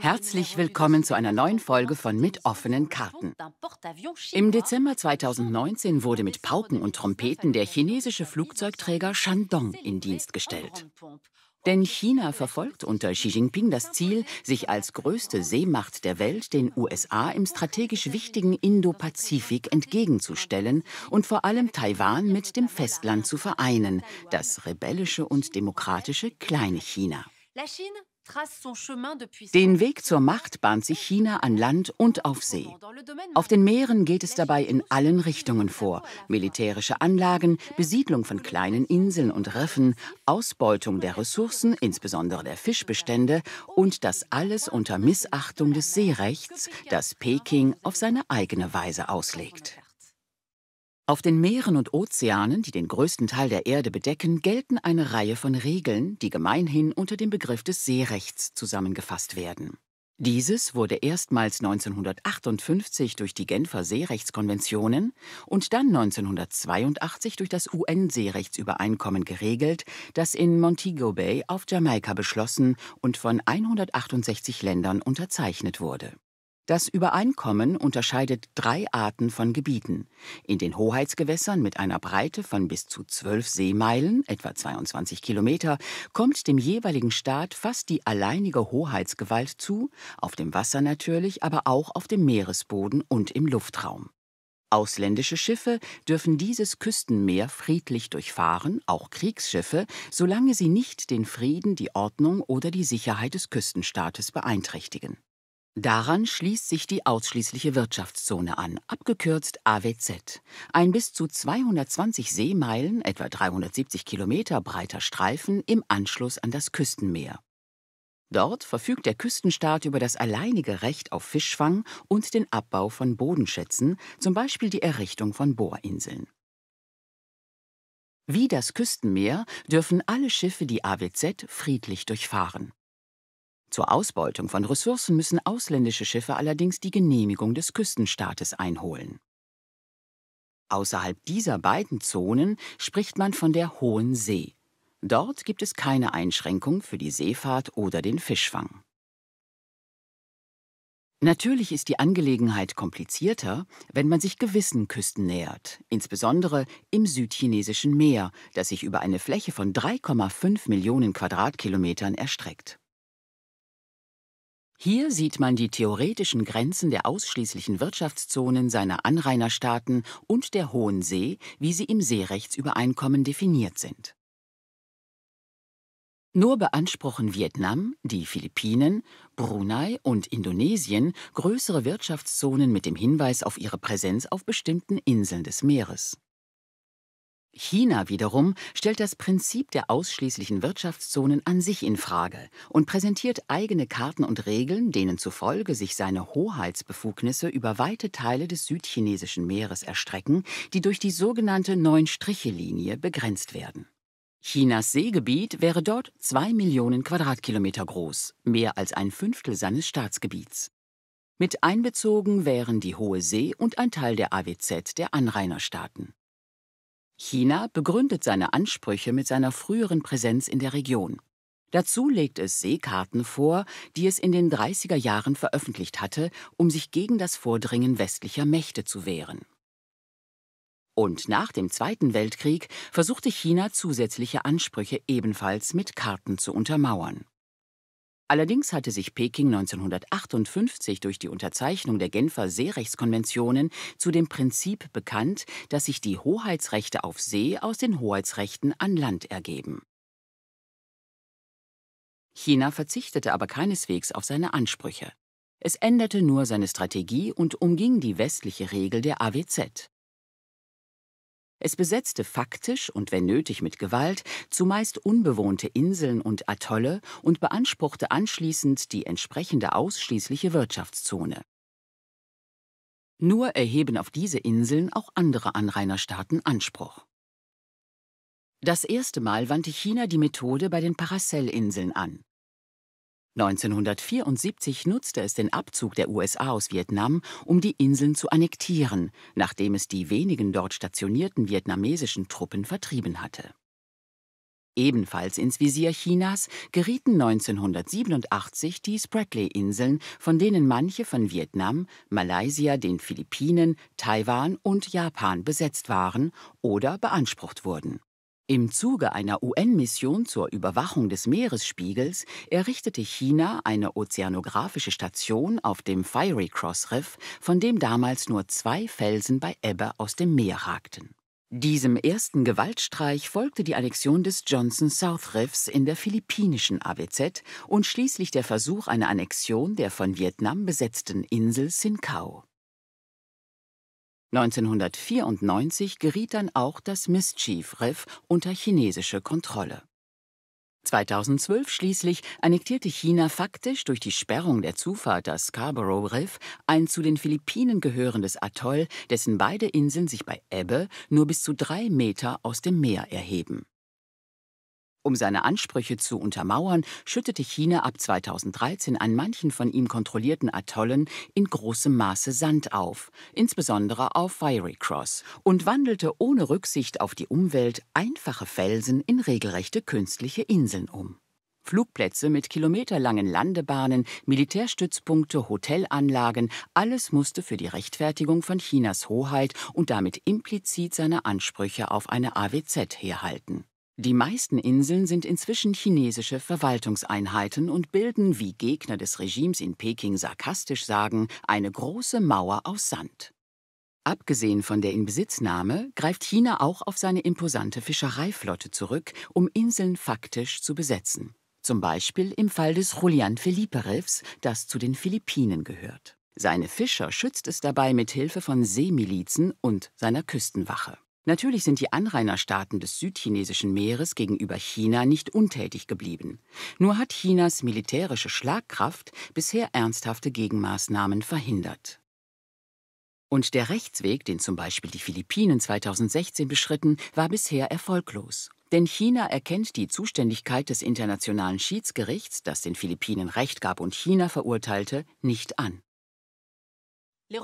Herzlich willkommen zu einer neuen Folge von Mit offenen Karten. Im Dezember 2019 wurde mit Pauken und Trompeten der chinesische Flugzeugträger Shandong in Dienst gestellt. Denn China verfolgt unter Xi Jinping das Ziel, sich als größte Seemacht der Welt den USA im strategisch wichtigen Indo-Pazifik entgegenzustellen und vor allem Taiwan mit dem Festland zu vereinen, das rebellische und demokratische kleine China. Den Weg zur Macht bahnt sich China an Land und auf See. Auf den Meeren geht es dabei in allen Richtungen vor. Militärische Anlagen, Besiedlung von kleinen Inseln und Riffen, Ausbeutung der Ressourcen, insbesondere der Fischbestände, und das alles unter Missachtung des Seerechts, das Peking auf seine eigene Weise auslegt. Auf den Meeren und Ozeanen, die den größten Teil der Erde bedecken, gelten eine Reihe von Regeln, die gemeinhin unter dem Begriff des Seerechts zusammengefasst werden. Dieses wurde erstmals 1958 durch die Genfer Seerechtskonventionen und dann 1982 durch das UN-Seerechtsübereinkommen geregelt, das in Montego Bay auf Jamaika beschlossen und von 168 Ländern unterzeichnet wurde. Das Übereinkommen unterscheidet drei Arten von Gebieten. In den Hoheitsgewässern mit einer Breite von bis zu zwölf Seemeilen, etwa 22 Kilometer, kommt dem jeweiligen Staat fast die alleinige Hoheitsgewalt zu, auf dem Wasser natürlich, aber auch auf dem Meeresboden und im Luftraum. Ausländische Schiffe dürfen dieses Küstenmeer friedlich durchfahren, auch Kriegsschiffe, solange sie nicht den Frieden, die Ordnung oder die Sicherheit des Küstenstaates beeinträchtigen. Daran schließt sich die ausschließliche Wirtschaftszone an, abgekürzt AWZ, ein bis zu 220 Seemeilen, etwa 370 Kilometer breiter Streifen im Anschluss an das Küstenmeer. Dort verfügt der Küstenstaat über das alleinige Recht auf Fischfang und den Abbau von Bodenschätzen, zum Beispiel die Errichtung von Bohrinseln. Wie das Küstenmeer dürfen alle Schiffe die AWZ friedlich durchfahren. Zur Ausbeutung von Ressourcen müssen ausländische Schiffe allerdings die Genehmigung des Küstenstaates einholen. Außerhalb dieser beiden Zonen spricht man von der Hohen See. Dort gibt es keine Einschränkung für die Seefahrt oder den Fischfang. Natürlich ist die Angelegenheit komplizierter, wenn man sich gewissen Küsten nähert, insbesondere im südchinesischen Meer, das sich über eine Fläche von 3,5 Millionen Quadratkilometern erstreckt. Hier sieht man die theoretischen Grenzen der ausschließlichen Wirtschaftszonen seiner Anrainerstaaten und der Hohen See, wie sie im Seerechtsübereinkommen definiert sind. Nur beanspruchen Vietnam, die Philippinen, Brunei und Indonesien größere Wirtschaftszonen mit dem Hinweis auf ihre Präsenz auf bestimmten Inseln des Meeres. China wiederum stellt das Prinzip der ausschließlichen Wirtschaftszonen an sich in Frage und präsentiert eigene Karten und Regeln, denen zufolge sich seine Hoheitsbefugnisse über weite Teile des südchinesischen Meeres erstrecken, die durch die sogenannte Neun-Striche-Linie begrenzt werden. Chinas Seegebiet wäre dort zwei Millionen Quadratkilometer groß, mehr als ein Fünftel seines Staatsgebiets. Mit einbezogen wären die Hohe See und ein Teil der AWZ der Anrainerstaaten. China begründet seine Ansprüche mit seiner früheren Präsenz in der Region. Dazu legt es Seekarten vor, die es in den 30er Jahren veröffentlicht hatte, um sich gegen das Vordringen westlicher Mächte zu wehren. Und nach dem Zweiten Weltkrieg versuchte China zusätzliche Ansprüche ebenfalls mit Karten zu untermauern. Allerdings hatte sich Peking 1958 durch die Unterzeichnung der Genfer Seerechtskonventionen zu dem Prinzip bekannt, dass sich die Hoheitsrechte auf See aus den Hoheitsrechten an Land ergeben. China verzichtete aber keineswegs auf seine Ansprüche. Es änderte nur seine Strategie und umging die westliche Regel der AWZ. Es besetzte faktisch und wenn nötig mit Gewalt zumeist unbewohnte Inseln und Atolle und beanspruchte anschließend die entsprechende ausschließliche Wirtschaftszone. Nur erheben auf diese Inseln auch andere Anrainerstaaten Anspruch. Das erste Mal wandte China die Methode bei den Paracel-Inseln an. 1974 nutzte es den Abzug der USA aus Vietnam, um die Inseln zu annektieren, nachdem es die wenigen dort stationierten vietnamesischen Truppen vertrieben hatte. Ebenfalls ins Visier Chinas gerieten 1987 die Spratly-Inseln, von denen manche von Vietnam, Malaysia, den Philippinen, Taiwan und Japan besetzt waren oder beansprucht wurden. Im Zuge einer UN-Mission zur Überwachung des Meeresspiegels errichtete China eine ozeanografische Station auf dem Fiery Cross Riff, von dem damals nur zwei Felsen bei Ebbe aus dem Meer ragten. Diesem ersten Gewaltstreich folgte die Annexion des Johnson South Riffs in der philippinischen AWZ und schließlich der Versuch einer Annexion der von Vietnam besetzten Insel Sincao. 1994 geriet dann auch das Mischief Riff unter chinesische Kontrolle. 2012 schließlich annektierte China faktisch durch die Sperrung der Zufahrt das Scarborough Riff ein zu den Philippinen gehörendes Atoll, dessen beide Inseln sich bei Ebbe nur bis zu drei Meter aus dem Meer erheben. Um seine Ansprüche zu untermauern, schüttete China ab 2013 an manchen von ihm kontrollierten Atollen in großem Maße Sand auf, insbesondere auf Fiery Cross, und wandelte ohne Rücksicht auf die Umwelt einfache Felsen in regelrechte künstliche Inseln um. Flugplätze mit kilometerlangen Landebahnen, Militärstützpunkte, Hotelanlagen, alles musste für die Rechtfertigung von Chinas Hoheit und damit implizit seine Ansprüche auf eine AWZ herhalten. Die meisten Inseln sind inzwischen chinesische Verwaltungseinheiten und bilden, wie Gegner des Regimes in Peking sarkastisch sagen, eine große Mauer aus Sand. Abgesehen von der Inbesitznahme greift China auch auf seine imposante Fischereiflotte zurück, um Inseln faktisch zu besetzen. Zum Beispiel im Fall des Julian Felipe Riffs, das zu den Philippinen gehört. Seine Fischer schützt es dabei mit Hilfe von Seemilizen und seiner Küstenwache. Natürlich sind die Anrainerstaaten des südchinesischen Meeres gegenüber China nicht untätig geblieben. Nur hat Chinas militärische Schlagkraft bisher ernsthafte Gegenmaßnahmen verhindert. Und der Rechtsweg, den zum Beispiel die Philippinen 2016 beschritten, war bisher erfolglos. Denn China erkennt die Zuständigkeit des Internationalen Schiedsgerichts, das den Philippinen Recht gab und China verurteilte, nicht an.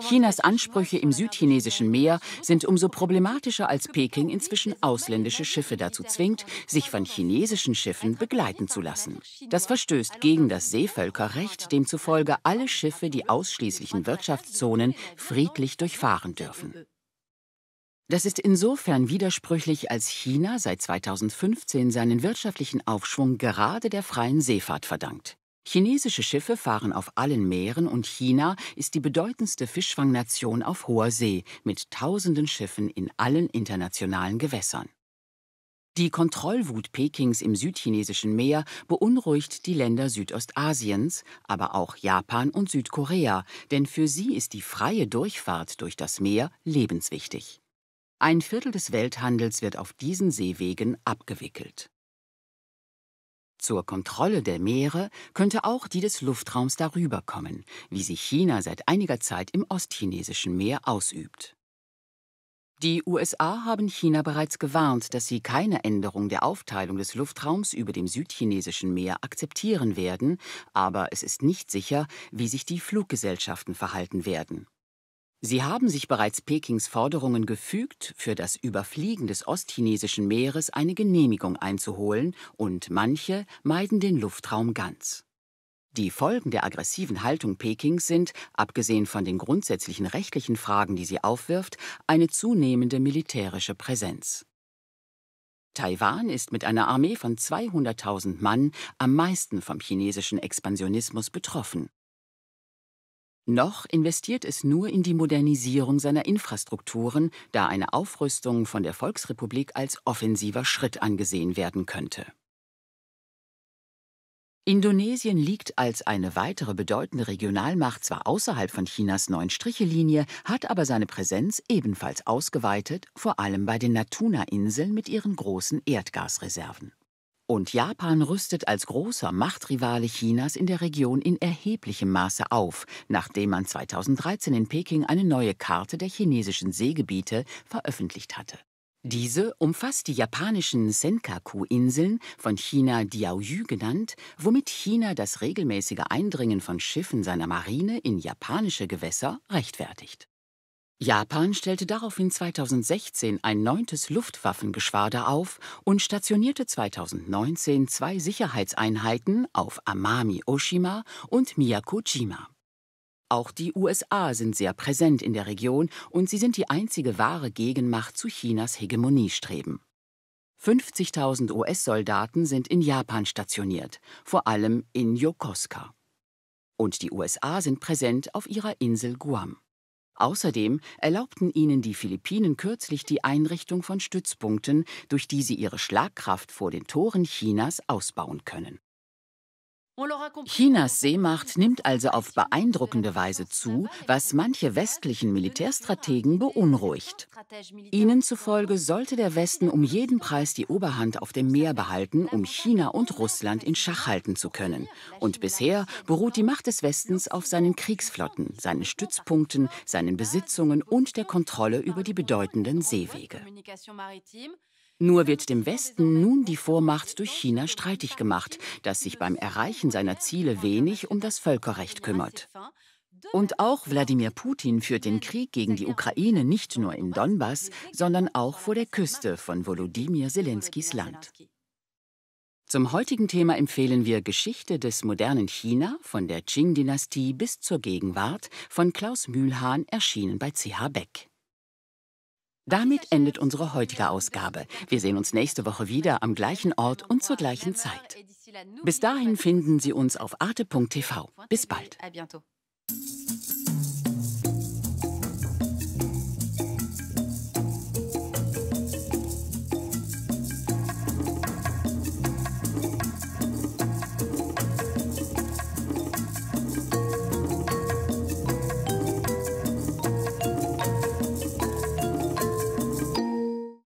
Chinas Ansprüche im südchinesischen Meer sind umso problematischer, als Peking inzwischen ausländische Schiffe dazu zwingt, sich von chinesischen Schiffen begleiten zu lassen. Das verstößt gegen das Seevölkerrecht, demzufolge alle Schiffe die ausschließlichen Wirtschaftszonen friedlich durchfahren dürfen. Das ist insofern widersprüchlich, als China seit 2015 seinen wirtschaftlichen Aufschwung gerade der freien Seefahrt verdankt. Chinesische Schiffe fahren auf allen Meeren und China ist die bedeutendste Fischfangnation auf hoher See mit tausenden Schiffen in allen internationalen Gewässern. Die Kontrollwut Pekings im südchinesischen Meer beunruhigt die Länder Südostasiens, aber auch Japan und Südkorea, denn für sie ist die freie Durchfahrt durch das Meer lebenswichtig. Ein Viertel des Welthandels wird auf diesen Seewegen abgewickelt. Zur Kontrolle der Meere könnte auch die des Luftraums darüber kommen, wie sie China seit einiger Zeit im ostchinesischen Meer ausübt. Die USA haben China bereits gewarnt, dass sie keine Änderung der Aufteilung des Luftraums über dem südchinesischen Meer akzeptieren werden, aber es ist nicht sicher, wie sich die Fluggesellschaften verhalten werden. Sie haben sich bereits Pekings Forderungen gefügt, für das Überfliegen des ostchinesischen Meeres eine Genehmigung einzuholen, und manche meiden den Luftraum ganz. Die Folgen der aggressiven Haltung Pekings sind, abgesehen von den grundsätzlichen rechtlichen Fragen, die sie aufwirft, eine zunehmende militärische Präsenz. Taiwan ist mit einer Armee von 200.000 Mann am meisten vom chinesischen Expansionismus betroffen. Noch investiert es nur in die Modernisierung seiner Infrastrukturen, da eine Aufrüstung von der Volksrepublik als offensiver Schritt angesehen werden könnte. Indonesien liegt als eine weitere bedeutende Regionalmacht zwar außerhalb von Chinas neuen Strichelinie, hat aber seine Präsenz ebenfalls ausgeweitet, vor allem bei den Natuna-Inseln mit ihren großen Erdgasreserven. Und Japan rüstet als großer Machtrivale Chinas in der Region in erheblichem Maße auf, nachdem man 2013 in Peking eine neue Karte der chinesischen Seegebiete veröffentlicht hatte. Diese umfasst die japanischen Senkaku-Inseln, von China Diaoyu genannt, womit China das regelmäßige Eindringen von Schiffen seiner Marine in japanische Gewässer rechtfertigt. Japan stellte daraufhin 2016 ein neuntes Luftwaffengeschwader auf und stationierte 2019 zwei Sicherheitseinheiten auf Amami Oshima und Miyakojima. Auch die USA sind sehr präsent in der Region und sie sind die einzige wahre Gegenmacht zu Chinas Hegemoniestreben. 50.000 US-Soldaten sind in Japan stationiert, vor allem in Yokosuka. Und die USA sind präsent auf ihrer Insel Guam. Außerdem erlaubten ihnen die Philippinen kürzlich die Einrichtung von Stützpunkten, durch die sie ihre Schlagkraft vor den Toren Chinas ausbauen können. Chinas Seemacht nimmt also auf beeindruckende Weise zu, was manche westlichen Militärstrategen beunruhigt. Ihnen zufolge sollte der Westen um jeden Preis die Oberhand auf dem Meer behalten, um China und Russland in Schach halten zu können. Und bisher beruht die Macht des Westens auf seinen Kriegsflotten, seinen Stützpunkten, seinen Besitzungen und der Kontrolle über die bedeutenden Seewege. Nur wird dem Westen nun die Vormacht durch China streitig gemacht, das sich beim Erreichen seiner Ziele wenig um das Völkerrecht kümmert. Und auch Wladimir Putin führt den Krieg gegen die Ukraine nicht nur im Donbass, sondern auch vor der Küste von Volodymyr Zelenskys Land. Zum heutigen Thema empfehlen wir Geschichte des modernen China von der Qing-Dynastie bis zur Gegenwart von Klaus Mühlhahn, erschienen bei CH Beck. Damit endet unsere heutige Ausgabe. Wir sehen uns nächste Woche wieder am gleichen Ort und zur gleichen Zeit. Bis dahin finden Sie uns auf arte.tv. Bis bald.